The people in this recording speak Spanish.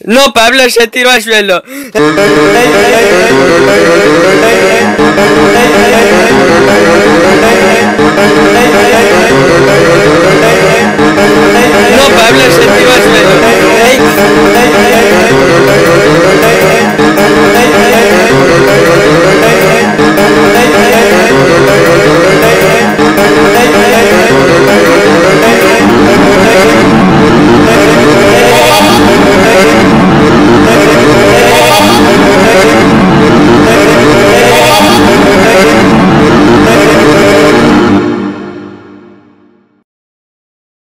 No, Pablo se tiró al suelo.